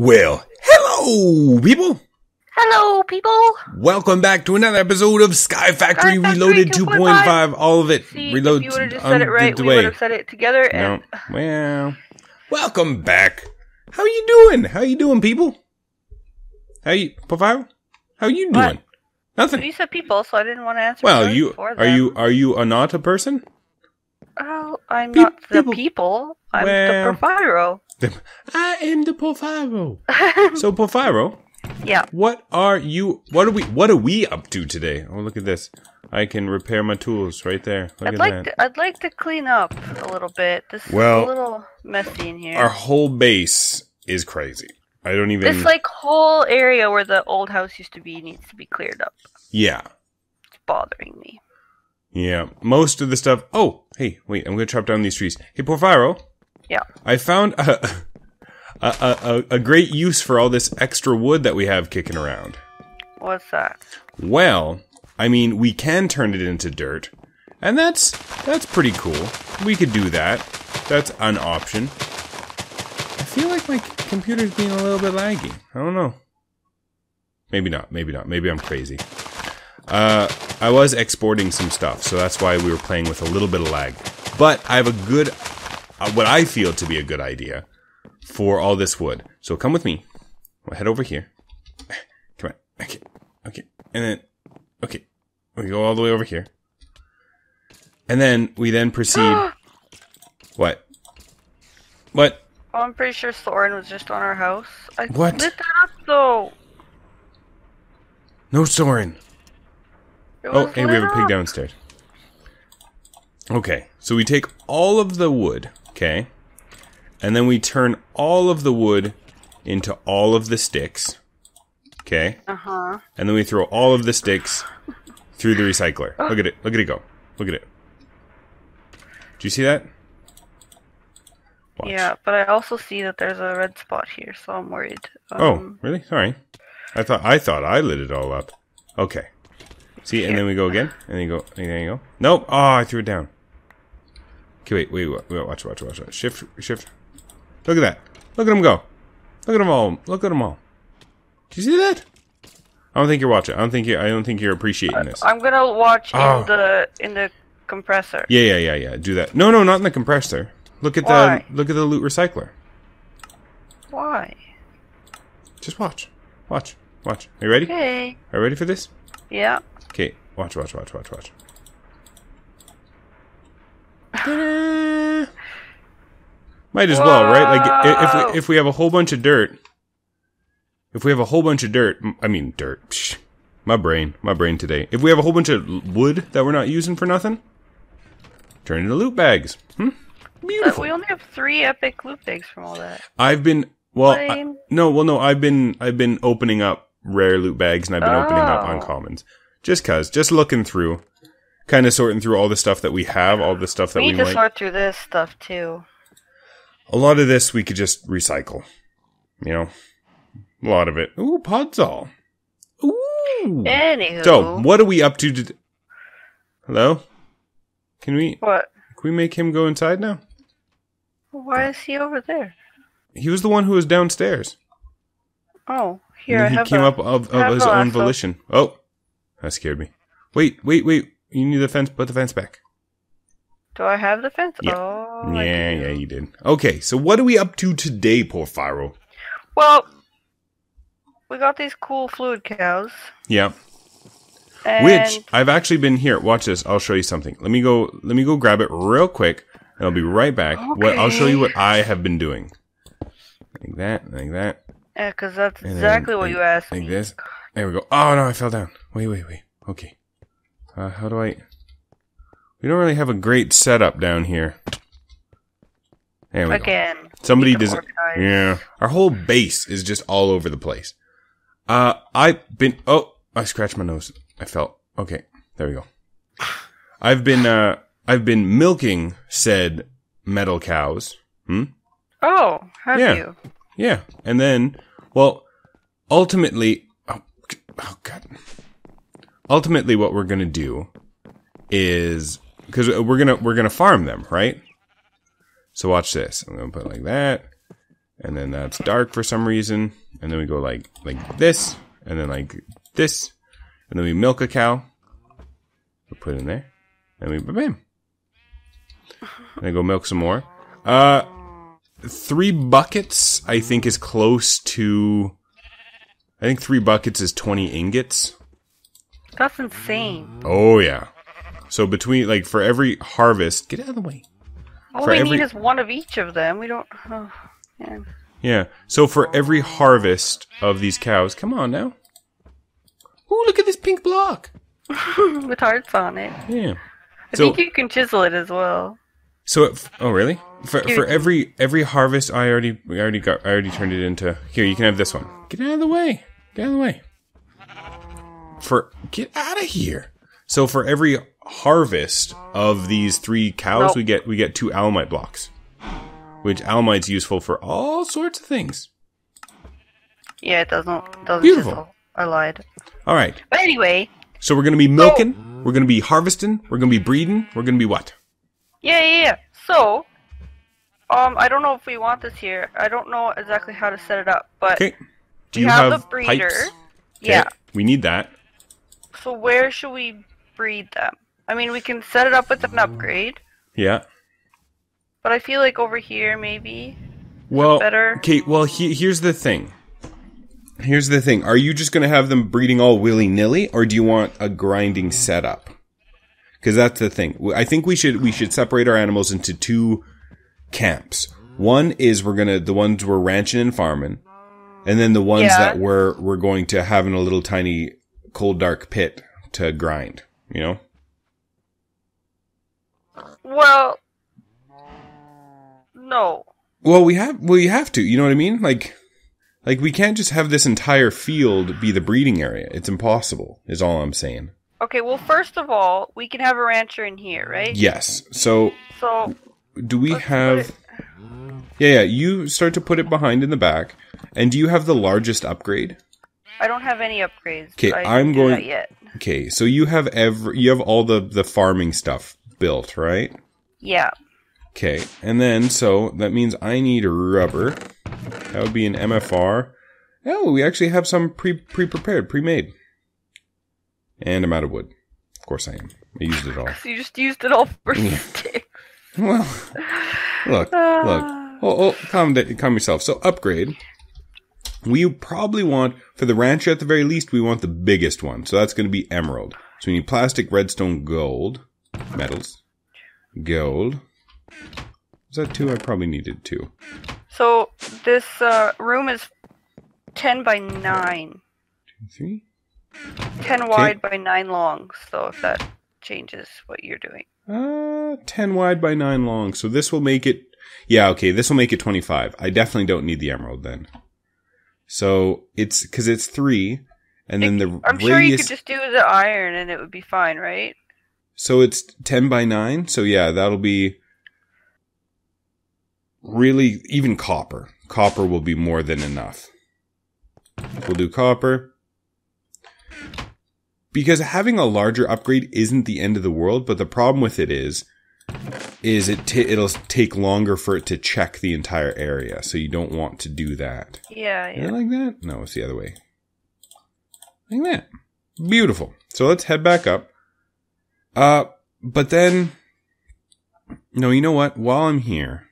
Well, hello, people. Hello, people. Welcome back to another episode of Sky Factory Sky Factory Reloaded 2.5. 2.5. All of it See, reload. if you would have just um, said it right, we way. would have said it together. And No, well, welcome back. How are you doing? How you doing, people? How you, Pavaro? How you What? doing? Nothing. you said people, so I didn't want to answer. Well, you are you are you a not a person? Oh, I'm Peop- not the people- people. I'm Well- the I am the Porphyro. so Porphyro, yeah. what are you? What are we? What are we up to today? Oh, look at this. I can repair my tools right there. Look I'd like that. to. I'd like to clean up a little bit. This Well, is a little messy in here. Our whole base is crazy. I don't even. this like whole area where the old house used to be needs to be cleared up. yeah, It's bothering me. yeah. Most of the stuff. Oh, hey, wait. I'm gonna chop down these trees. Hey, Porphyro. Yeah. I found a, a, a, a, great use for all this extra wood that we have kicking around. What's that? Well, I mean, we can turn it into dirt, and that's that's pretty cool. We could do that. That's an option. I feel like my computer's being a little bit laggy. I don't know. Maybe not. Maybe not. Maybe I'm crazy. Uh, I was exporting some stuff, so that's why we were playing with a little bit of lag. But I have a good, Uh, what I feel to be a good idea for all this wood. So come with me. We'll head over here. Come on. Okay. Okay. And then, okay. We go all the way over here. And then we then proceed. what? What? Oh, I'm pretty sure Soren was just on our house. I What? lit that up though. No Soren. Oh, hey, we have a pig downstairs. Okay, so we take all of the wood, okay, and then we turn all of the wood into all of the sticks, okay, Uh huh. and then we throw all of the sticks through the recycler. Look at it. Look at it go. Look at it. Do you see that? Watch. Yeah, but I also see that there's a red spot here, so I'm worried. Oh, Um, really? Sorry. I thought I thought I lit it all up. Okay. See, and then we go again, and then you go, and there you go. Nope. Oh, I threw it down. Okay, wait, wait, wait, wait, watch, watch, watch, watch. Shift, shift. Look at that. Look at them go. Look at them all. Look at them all. Do you see that? I don't think you're watching. I don't think you. I don't think you're appreciating this. I'm gonna watch Oh. in ah. the in the compressor. Yeah, yeah, yeah, yeah. Do that. No, no, not in the compressor. Look at Why? the look at the loot recycler. Why? Just watch, watch, watch. Are you ready? Okay. Are you ready for this? Yeah. Okay, watch, watch, watch, watch, watch. Ta-da! Might as well, right? Like if we, if we have a whole bunch of dirt, if we have a whole bunch of dirt, I mean dirt. Psh, my brain, my brain today. If we have a whole bunch of wood that we're not using for nothing, turn into loot bags. Hmm? But we only have three epic loot bags from all that. I've been well, I- no, well, no. I've been I've been opening up rare loot bags and I've been opening up Oh. uncommons. Just cause, just looking through, kind of sorting through all the stuff that we have, all the stuff that We we need to might. sort through this stuff too. A lot of this we could just recycle. You know, a lot of it. Ooh, Podzol. Ooh. Anywho. So, what are we up to? to Hello. Can we What? can we make him go inside now? Why is he over there? He was the one who was downstairs. Oh, here And I then he have came a- up of, of his own lasso. volition. Oh, that scared me. Wait, wait, wait. You need the fence. Put the fence back. Do I have the fence? Yeah. Oh. Yeah, yeah, you did. Okay, so what are we up to today, Porphyro? Well, we got these cool fluid cows. Yeah, which I've actually been here. Watch this. I'll show you something. Let me go. Let me go grab it real quick, and I'll be right back. What I'll show you what I have been doing. Like that, like that, Yeah, because that's And then exactly what like- you asked like me. this. There we go. Oh no, I fell down. Wait, wait, wait. Okay. Uh, how do I? We don't really have a great setup down here. There we go. Again. Somebody does. organize. Yeah, our whole base is just all over the place. Uh, I've been. Oh, I scratched my nose. I felt. Okay, there we go. I've been. Uh, I've been milking said metal cows. Hmm. Oh, have Yeah. you? Yeah, and then, well, ultimately, oh, oh god, ultimately, what we're gonna do is because we're gonna we're gonna farm them, right? So watch this. I'm gonna put it like that, and then that's dark for some reason, and then we go like like this, and then like this, and then we milk a cow. We put in there, and we bam. And then go milk some more. Uh, three buckets I think is close to. I think three buckets is twenty ingots. That's insane. Oh yeah. So between like for every harvest, get out of the way. All For we every- need is one of each of them. We don't. Oh, man. Yeah. So for every harvest of these cows, come on now. Ooh, look at this pink block. With hearts on it. Yeah. I So think you can chisel it as well. so it, oh really? For Give for every every harvest, I already we already got I already turned it into here. You can have this one. Get out of the way. Get out of the way. For get out of here. So for every harvest of these three cows, Nope. we get we get two alumite blocks, which alumites useful for all sorts of things. Yeah, it doesn't doesn't Beautiful. chisel. I lied. All right. But anyway, So we're gonna be milking, we're gonna be harvesting, we're gonna be breeding, we're gonna be what? yeah, yeah, yeah. So, um, I don't know if we want this here. I don't know exactly how to set it up, but Okay. Do you have, have, the breeder. pipes? Okay, Yeah. We need that. So where should we breed them? I mean, we can set it up with an mm. upgrade, Yeah. but I feel like over here maybe. Well, better. okay. Well, he, here's the thing. Here's the thing. Are you just gonna have them breeding all willy nilly, or do you want a grinding setup? Because that's the thing. I think we should we should separate our animals into two camps. One is we're gonna the ones we're ranching and farming, and then the ones Yeah. that we're we're going to have in a little tiny cold dark pit to grind. You know. Well, no. Well, we have well, you have to. You know what I mean? Like, like we can't just have this entire field be the breeding area. It's impossible. Is all I'm saying. Okay, well, first of all, we can have a rancher in here, right? Yes. So, So, do we have? Yeah, yeah. You start to put it behind in the back, and do you have the largest upgrade? I don't have any upgrades. Okay, I'm going- yet. Okay, so you have every you have all the the farming stuff built, right? Yeah. Okay, and then so that means I need rubber. That would be an MFR. Oh, we actually have some pre pre prepared, pre made. And I'm out of wood. Of course I am. I used it all. So you just used it all for Yeah. Well, look, look. Oh, oh, calm, calm yourself. So upgrade. We probably want for the rancher at the very least. We want the biggest one. So that's going to be emerald. So we need plastic, redstone, gold, metals, gold. Is that two? I probably needed two. So this uh, room is 10 by 9. Two, Three. 10 wide by 9 long. So if that changes what you're doing. Uh, 10 wide by 9 long. So this will make it. Yeah, okay, this will make it 25. I definitely don't need the emerald then. So it's because it's 3, and then the I'm radius. sure you could just do the iron and it would be fine, right? So it's 10 by 9. So yeah, that'll be really even copper. Copper will be more than enough. We'll do copper. Because having a larger upgrade isn't the end of the world, but the problem with it is is it ta it'll take longer for it to check the entire area. So you don't want to do that. Yeah, yeah. like that? No, it's the other way. Like that. Beautiful. So let's head back up. Uh, but then, no, you know what? While I'm here,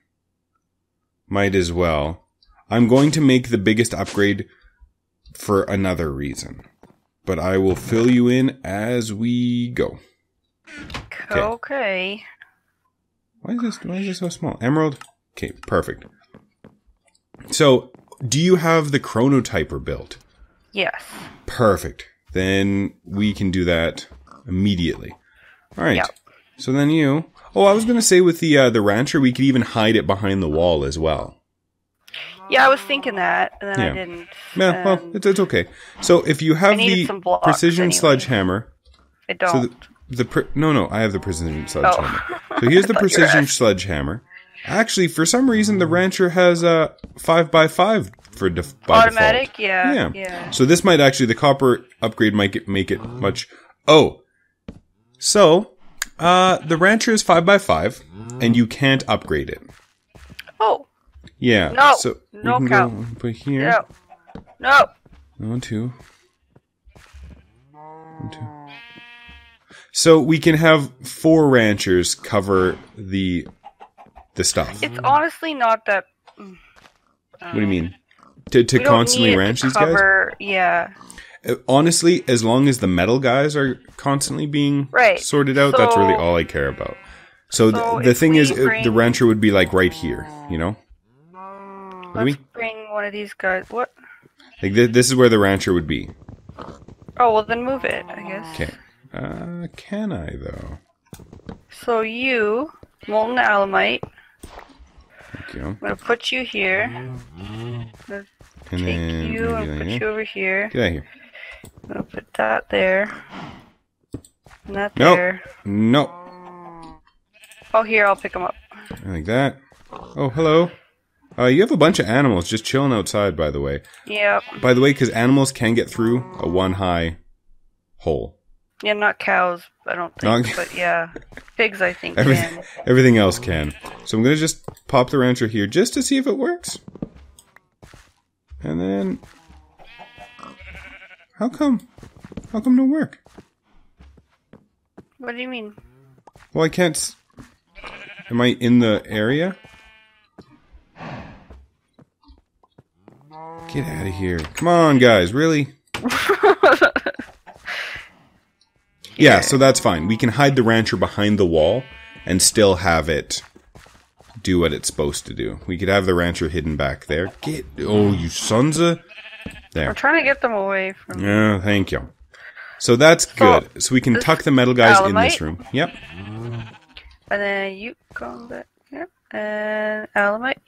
might as well. I'm going to make the biggest upgrade for another reason. But I will fill you in as we go. Okay. Why is this? Why is this so small? Emerald. Okay, perfect. So, do you have the chronotyper built? Yes. Perfect. Then we can do that immediately. All right. Yep. So then you. Oh, I was gonna say with the uh, the rancher, we could even hide it behind the wall as well. Yeah, I was thinking that, and then Yeah. I didn't. Yeah, well, it's, it's okay. So if you have the precision anyway. sledgehammer, I don't. so the, pre- no no, I have the precision sledgehammer. oh. So here's the I thought you were precision sledgehammer. Actually, for some reason, the rancher has a five by five for def- by Automatic? default. Yeah. Yeah. Yeah. So this might actually the copper upgrade might get, make it much. Oh, so uh, the rancher is five by five, and you can't upgrade it. Oh. Yeah. No, So we no can cow. go put here. No. No. One, two. One, two. So we can have four ranchers cover the the stuff. It's honestly not that. What do you mean? To to constantly ranch to these guys? cover, Yeah. Uh, Honestly, as long as the metal guys are constantly being Right. sorted out, that's really all I care about. So, So the if thing is, uh, the rancher would be like right here, you know? What Let's bring one of these guys. What? Like th- this is where the rancher would be. Oh, well, then move it, I guess. Okay. Uh, can I though? So you, molten alumite, Thank you. I'm gonna put you here. And Take then you and put that. you over here. Get out of here. I'm gonna put that there. And that Nope. there. No. Oh, here, I'll pick them up. Like that. Oh, hello. Uh, you have a bunch of animals just chilling outside, by the way. Yep. By the way, because animals can get through a one high hole. Yeah, not cows, I don't Not- think, but yeah. Pigs, I think, Everything, can. everything else can. So I'm gonna just pop the rancher here just to see if it works. And then, how come? How come no work? What do you mean? Well, I can't. Am I in the area? Get out of here! Come on, guys! Really? Yeah, so that's fine. We can hide the rancher behind the wall and still have it do what it's supposed to do. We could have the rancher hidden back there. Get oh, you sons of there. I'm trying to get them away from. Yeah, thank you. So that's So, good. So we can tuck the metal guys in this room. Yep. And then you come back here. And alumite.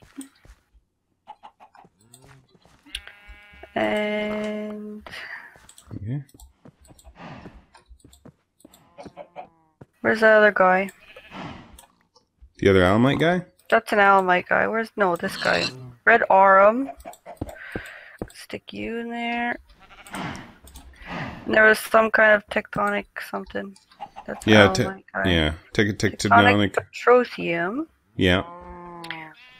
And Okay. Where's the other guy? The other Alumite guy? That's an alumite guy. Where's no this guy? Red Aurum. Stick you in there. And there was some kind of tectonic something. That's Yeah, te- guy. yeah. Take a tick Tectonic tectonic. Petrotheum. Yeah.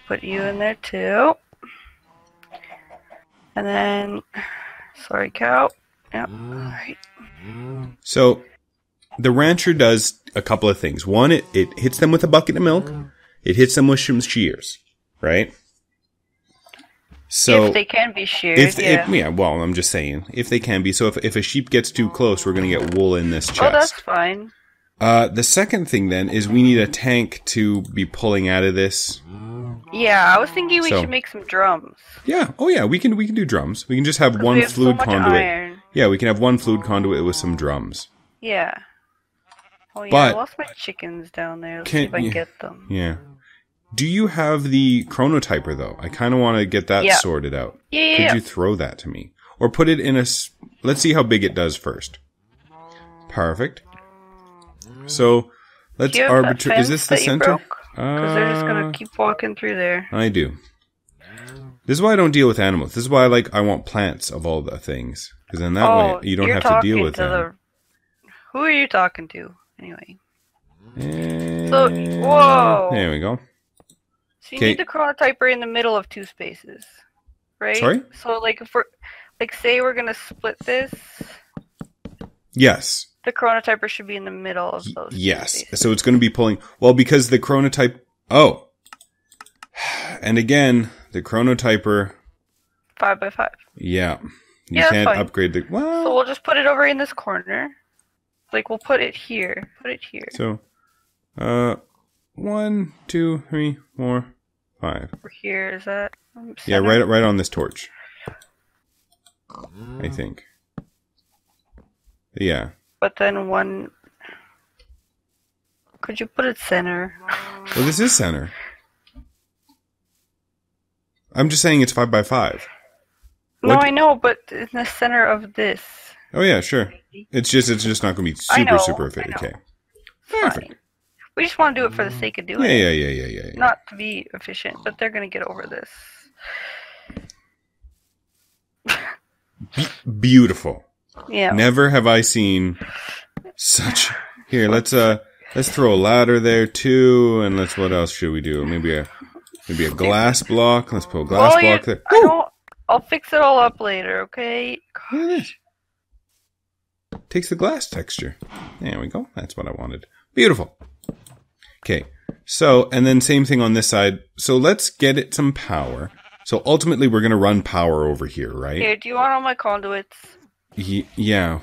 Put you in there too. And then, sorry, cow. Yep. Alright. So the rancher does a couple of things. One, it, it hits them with a bucket of milk. It hits them with some shears, right? So if they can be sheared, if, yeah. if- yeah, well, I'm just saying if they can be. So if if a sheep gets too close, we're gonna get wool in this chest. oh, that's fine. Uh, the second thing then is we need a tank to be pulling out of this. Yeah, I was thinking we So- should make some drums. Yeah. Oh yeah, we can we can do drums. We can just have one fluid so conduit. Iron. Yeah, we can have one fluid conduit with some drums. Yeah. Oh yeah, But- I lost my chickens down there. Let's Can- see if I yeah. get them. Yeah. Do you have the chronotyper though? I kind of want to get that Yeah. sorted out. Yeah, yeah, Could yeah. you throw that to me? Or put it in a? Let's see how big it does first. Perfect. So let's Do you have that arbitrate. Is this the fence that you center? Because they're just Uh, gonna keep walking through there. I do. This is why I don't deal with animals. This is why I like I want plants of all the things because then that oh, way you don't have to deal with to them. The... Who are you talking to? Anyway. And- So- whoa. There we go. So you Okay. need the chronotyper in the middle of two spaces, right? Sorry? So like if we're like say we're gonna split this, Yes. the chronotyper should be in the middle of those. Yes. spaces. So it's going to be pulling. Well, because the chronotype. Oh. And again, the chronotyper. Five by five. Yeah. You Yeah, can't fine. upgrade the. Well. So we'll just put it over in this corner. Like we'll put it here. Put it here. So, uh, one, two, three, four, five. Over here is that? um, Yeah, right, right on this torch. I think. Yeah. But then one. Could you put it center? Well, this is center. I'm just saying it's five by five. No, What- I know, but in the center of this. Oh yeah, sure. It's just it's just not going to be super know, super know. Okay. Perfect. We just want to do it for the sake of doing Yeah, it. yeah, yeah, yeah, yeah. yeah. Not to be efficient, but they're gonna get over this. Beautiful. Yeah. Never have I seen such. Here, let's uh, let's throw a ladder there too, and let's. What else should we do? Maybe a Maybe a glass block. Let's put a glass you- block there. I don't. I'll fix it all up later. Okay. This. Takes the glass texture. There we go. That's what I wanted. Beautiful. Okay. So, and then same thing on this side. So let's get it some power. So ultimately we're going to run power over here, right? Here, do you want all my conduits? Ye- yeah.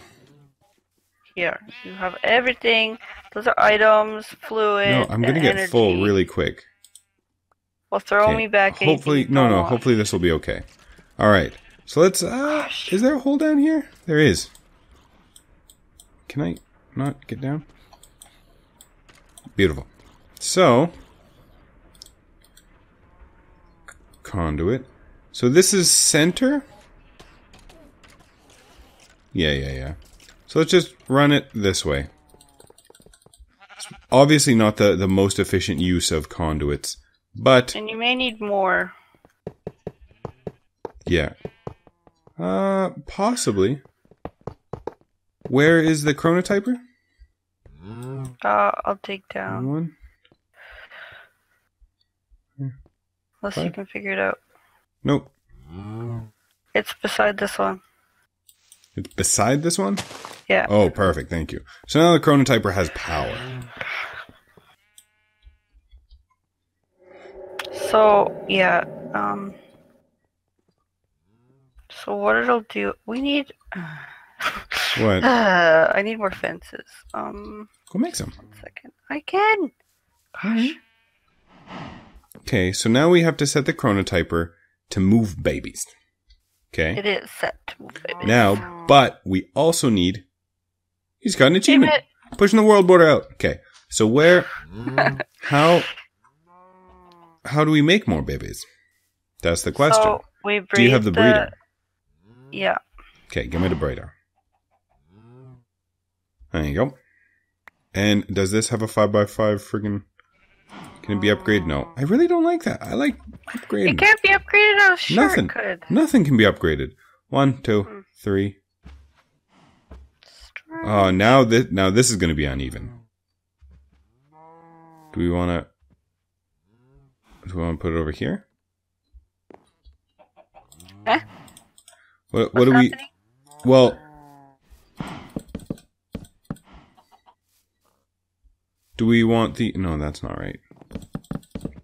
Here, you have everything. Those are items, fluid. No, I'm going to get full really quick. Well, throw Okay. me back. Hopefully, no, no. want. Hopefully this will be okay. All right. So let's. Uh, is there a hole down here? There is. Can I not get down? Beautiful. So conduit. So this is center. Yeah, yeah, yeah. So let's just run it this way. It's obviously not the the most efficient use of conduits, but And you may need more. Yeah. Uh, possibly. Where is the chronotyper? Uh, I'll take down. One. Unless you can figure it out. Nope. It's beside this one. It's beside this one? Yeah. Oh, perfect. Thank you. So now the chronotyper has power. So yeah. Um. So what it'll do? We need. What? Uh, I need more fences. Um. Go make some. One second. I can. Gosh. Okay, so now we have to set the chronotyper to move babies. Okay. It is set to move babies. Now, but we also need. He's got an achievement. Pushing the world border out. Okay. So where how how do we make more babies? That's the question. So we breed do you have the breeder? Yeah. Okay, give me the breeder. There you go. And does this have a five by five friggin' can it be upgraded? No. I really don't like that. I like upgrading. It can't be upgraded. Was sure Nothing. it could. Nothing can be upgraded. One, two, Hmm. three. Oh, now this now this is going to be uneven. Do we want to? Do we want to put it over here? Eh? What, what do we? Well, do we want the? No, that's not right.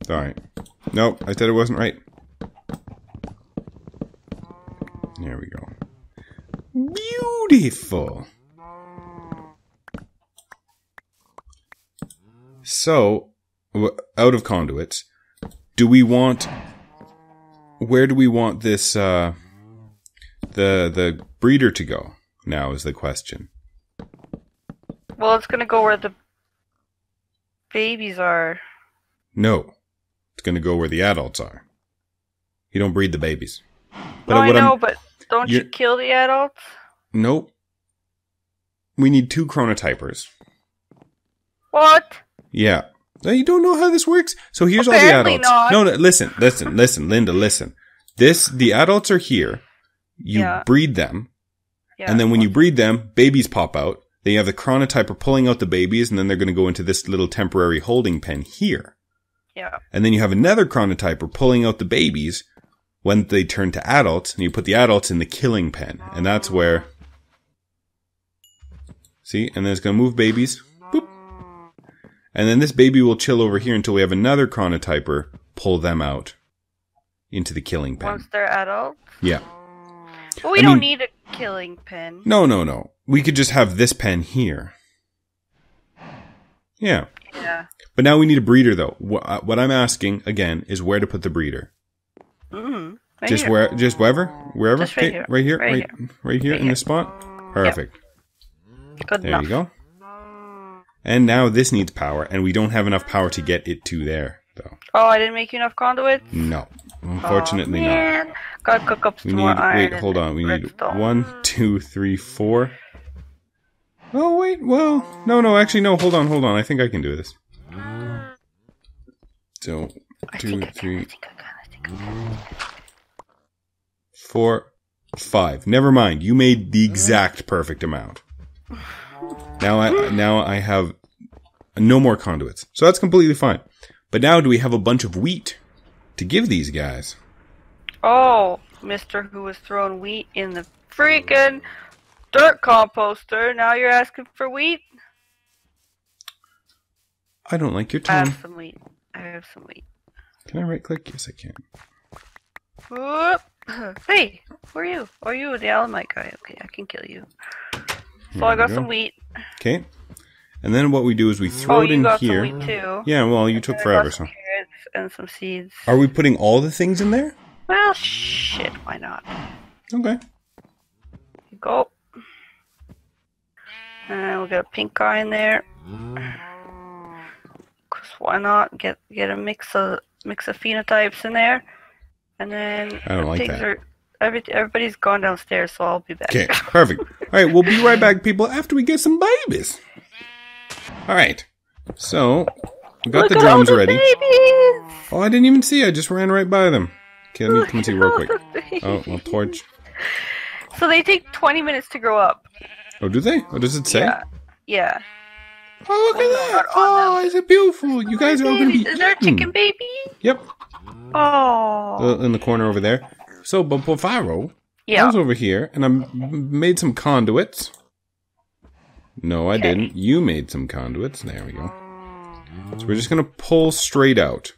All right. Nope, I said it wasn't right. There we go. Beautiful. So, out of conduits, do we want? Where do we want this? Uh, the the breeder to go? Now is the question. Well, it's gonna go where the babies are. No, it's going to go where the adults are. You don't breed the babies. no, oh, I what I'm- know, but don't you kill the adults? Nope. We need two chronotypers. What? Yeah. Now, you don't know how this works. So here's all the adults. No, no, listen, listen, listen, Linda, listen. This the adults are here. You Yeah. breed them, Yeah. and then when you breed them, babies pop out. Then you have the chronotyper pulling out the babies, and then they're going to go into this little temporary holding pen here. yeah. And then you have another chronotyper pulling out the babies when they turn to adults, and you put the adults in the killing pen. And that's where. See? And then it's going to move babies. Boop. And then this baby will chill over here until we have another chronotyper pull them out into the killing pen. Once they're adults. Yeah. But we I don't mean- need a killing pen. No, no, no. We could just have this pen here. Yeah. Yeah. But now we need a breeder, though. What, uh, what I'm asking, again, is where to put the breeder. Mm-hmm. just where, just wherever, wherever, Just right Okay, here. right here, Right right, right here in here. this spot. Perfect. Good There enough. you go. And now this needs power, and we don't have enough power to get it to there, though. Oh, I didn't make you enough conduits. No, unfortunately oh, not. Gotta cook up some We need. Wait, hold on. We need one, two, three, four. Oh wait, well, no, no, actually, no. Hold on, hold on. I think I can do this. So, I two, I can. three, I can. I think four, five. Never mind. You made the exact perfect amount. Now I now I have no more conduits, so that's completely fine. But now, do we have a bunch of wheat? to give these guys. Oh, Mister who was throwing wheat in the freaking dirt composter. Now you're asking for wheat? I don't like your tone. I have some wheat. I have some wheat. Can I right click? Yes, I can. Whoop. Hey, who are you? Oh, you the Alumite guy. Okay, I can kill you. So I got we some wheat. Okay. And then what we do is we throw oh, it in got here. some wheat too. Yeah, well, you took I got forever, some so. carrots and some seeds. Are we putting all the things in there? Well, shit, why not? Okay. You go. Uh, and we'll get a pink guy in there. Mm. Cause why not get get a mix of mix of phenotypes in there, and then I don't like that. are every everybody's gone downstairs, so I'll be back. Okay, perfect. All right, we'll be right back, people, after we get some babies. All right. So, we got Look the drums the ready. Babies! Oh, I didn't even see. I just ran right by them. Okay, let me come and see real quick. at all the Oh, well, torch. So they take 20 minutes to grow up. Oh, do they? What does it say? Yeah. Yeah. Oh, look at that. Oh, is it beautiful? You guys are all going to be Is there a chicken baby? Yep, Oh. uh, in the corner over there. So, but Bofaro, I yeah. was over here, and I made some conduits. No, I Okay. didn't. You made some conduits. There we go. So we're just gonna pull straight out.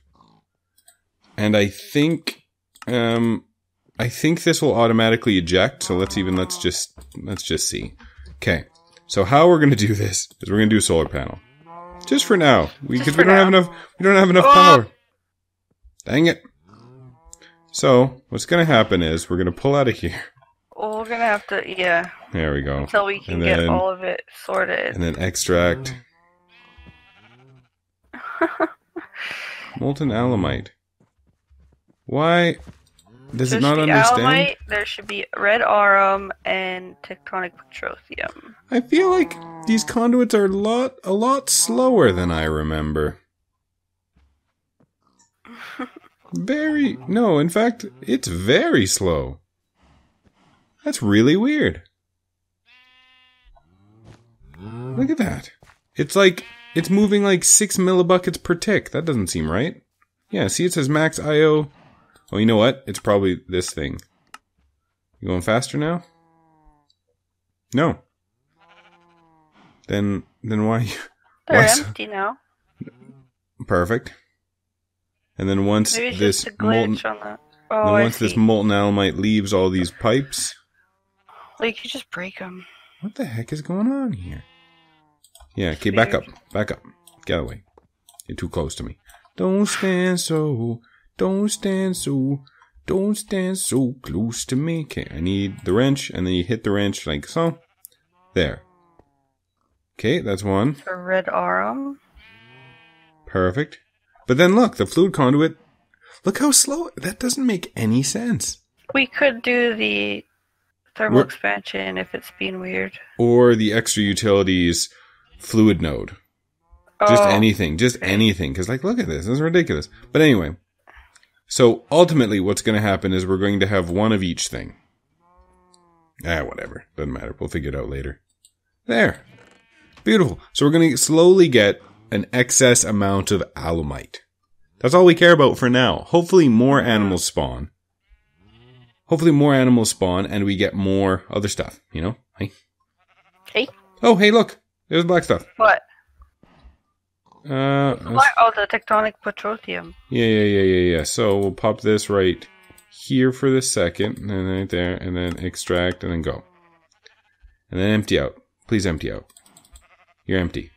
And I think, um, I think this will automatically eject. So let's even let's just let's just see. Okay. So how we're gonna do this is we're gonna do a solar panel, just for now. We because we for don't have enough. We don't have enough Oh. power. Dang it. So what's gonna happen is we're gonna pull out of here. Well, we're gonna have to, yeah, There we go. until we can And get all of it sorted. and then extract molten alumite. Why does there it not understand? Alumite, there should be red aurum and tectonic petrotheum. I feel like these conduits are a lot a lot slower than I remember. Very no, in fact, it's very slow. That's really weird. Look at that. It's like it's moving like six millibuckets per tick. That doesn't seem right. Yeah, see it says max IO. Oh, you know what? It's probably this thing. You going faster now? No. Then then why They're Why so- empty now. perfect. And then once this molten on oh, then Oh, I once this molten alumite leaves all these pipes, Well, you could just break them. what the heck is going on here? Yeah, okay, back up. Back up. Get away. You're too close to me. Don't stand so don't stand so don't stand so close to me. Okay, I need the wrench and then you hit the wrench like so. There. Okay, that's one. For red arm. Perfect. But then look, the fluid conduit. Look how slow. That doesn't make any sense. We could do the thermal We're- expansion if it's being weird. Or the extra utilities fluid node. Just Oh, anything. Just anything. Because, like, look at this. This is ridiculous. But anyway. So, ultimately, what's going to happen is we're going to have one of each thing. Ah, whatever. Doesn't matter. We'll figure it out later. There. Beautiful. So, we're going to slowly get an excess amount of alumite. That's all we care about for now. Hopefully, more animals spawn. Hopefully, more animals spawn and we get more other stuff, you know? Hey. Hey. Oh, hey, look. There's black stuff. What? Uh? Oh, the tectonic petrotheum. yeah, yeah, yeah, yeah, yeah. So we'll pop this right here for the second, and then right there, and then extract, and then go. And then empty out. Please empty out. You're empty.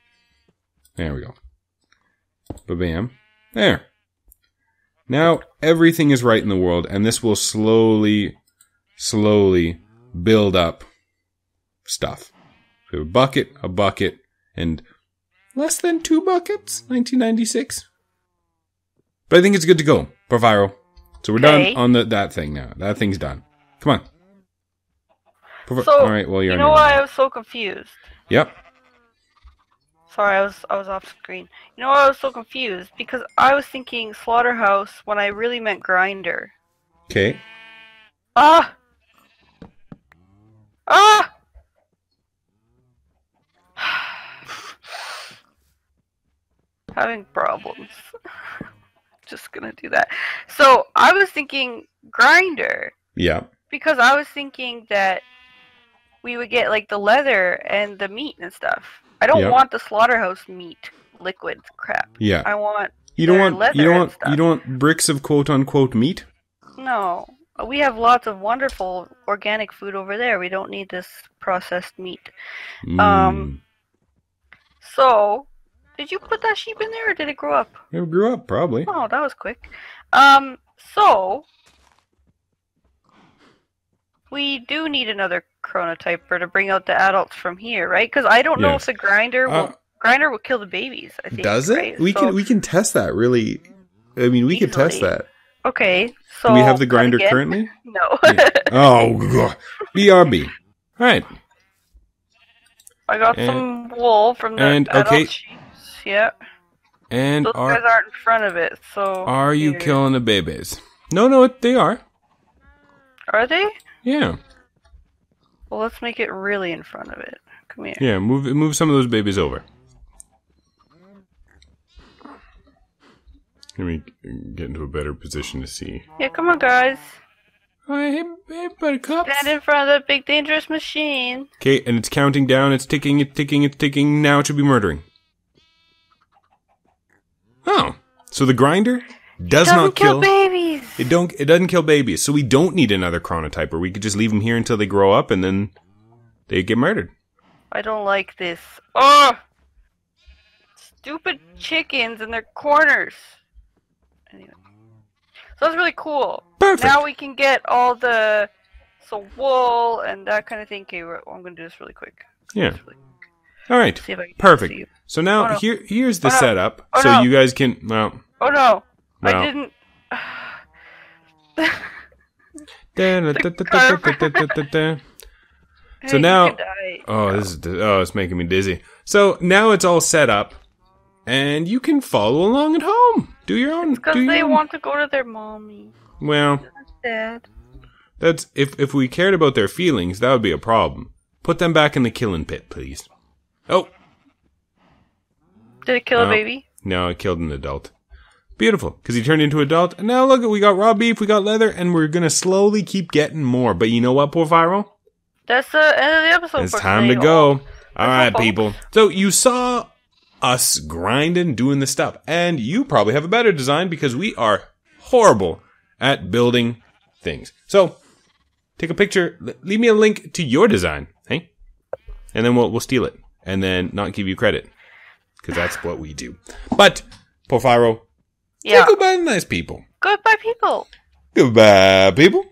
There we go. Ba-bam. There. Now everything is right in the world, and this will slowly, slowly build up stuff. So a bucket, a bucket, and less than two buckets. 1996. But I think it's good to go. Porfiro. So we're Okay. done on the that thing now. That thing's done. Come on. Porfi- So, All right. Well, you're you know why. I was so confused? Yep. Sorry, I was I was off screen. You know why I was so confused? Because I was thinking slaughterhouse when I really meant grinder. Okay. Ah! Ah! Having problems. just gonna do that. So I was thinking grinder Yeah. because I was thinking that we would get like the leather and the meat and stuff. I don't Yep. want the slaughterhouse meat liquid crap. Yeah. I want You don't want you don't want you don't want bricks of quote unquote meat? no. We have lots of wonderful organic food over there. We don't need this processed meat. Mm. Um, So, did you put that sheep in there or did it grow up? it grew up probably. Oh, that was quick. Um, so we do need another chronotyper to bring out the adults from here, right? Because I don't know if the grinder will Uh, grinder will kill the babies. I think. Does it? right? We So- can we can test that really. I mean, we could test that. Okay, so Do we have the grinder again? currently? No, Yeah. Oh, God. BRB. All right. I got And- some wool from the and, adult okay. sheep. Yeah, And those are guys aren't in front of it. So are you here. killing the babies? No, no, they are. Are they? Yeah, Well, let's make it really in front of it. Come here. yeah. Move move some of those babies over. Let me get into a better position to see. Yeah, come on, guys. Oh, hey, hey, buttercups. Stand in front of the big dangerous machine. Okay, and it's counting down. It's ticking. It's ticking. It's ticking. Now it should be murdering. Oh, so the grinder does not kill, kill. babies. It don't. It doesn't kill babies, so we don't need another chronotyper. We could just leave them here until they grow up, and then they get murdered. I don't like this. Oh, stupid chickens in their corners. Anyway, so that's really cool. Perfect. Now we can get all the so wool and that kind of thing. Okay, I'm gonna do this really quick. Yeah. Really- All right. See if I can Perfect. So now Oh, no. here here's the Oh, no. setup, Oh, so no. you guys can. Well, Oh no, Well. I didn't. So now- Oh, this is oh, it's making me dizzy. So now it's all set up, and you can follow along at home. Do your own. Because they own. want to go to their mommy. Well, Dad. that's if if we cared about their feelings, that would be a problem. Put them back in the killing pit, please. Oh Did it kill No. a baby? no, it killed an adult. Beautiful, because he turned into an adult, and now look, at we got raw beef, we got leather, and we're gonna slowly keep getting more. But you know what, Porphyro? That's the end of the episode. It's time to go. Oh, all all, right, people. So you saw us grinding, doing the stuff, and you probably have a better design because we are horrible at building things. So take a picture, leave me a link to your design, hey, and then we'll we'll steal it and then not give you credit because that's what we do. But say Yeah. goodbye nice people. Goodbye, people. Goodbye, people.